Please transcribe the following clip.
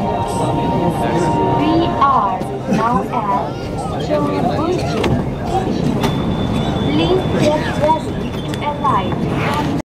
We are now at